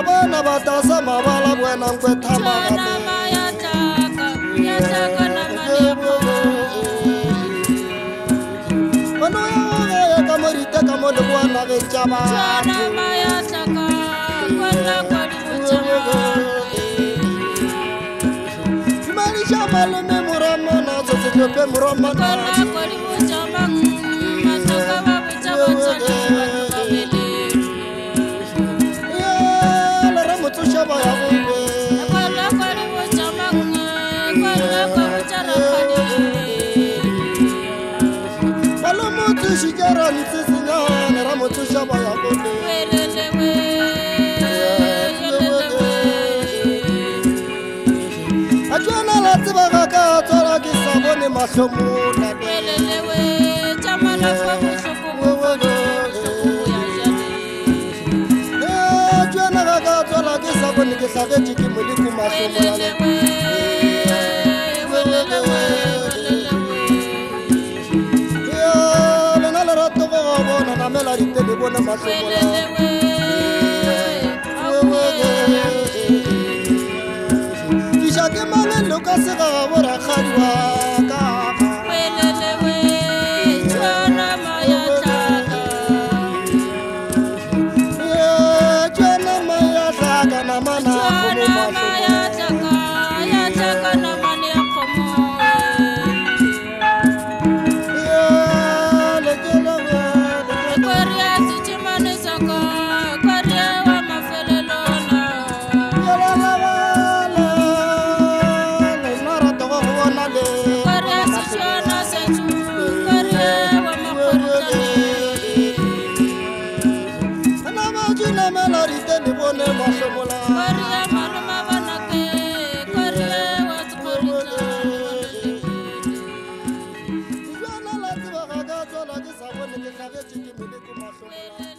abana batasa mabala bwena nkwe go le boanageng tša bathomadiša malome moramona tsetsetlope moromanaera motsošaba ya gobe balomotsoši ke rane sa bone mahlomona tšwana ga ka tswala ke sa bone ke hlagetše ke moleko mahlomolale lena le rato go ga bona namela dite le bone mahlomolale fiša ke mangelo ka sega ga I'm kumumasa yataka. Mayatlaka namana kgomo mahlomolale Thank you.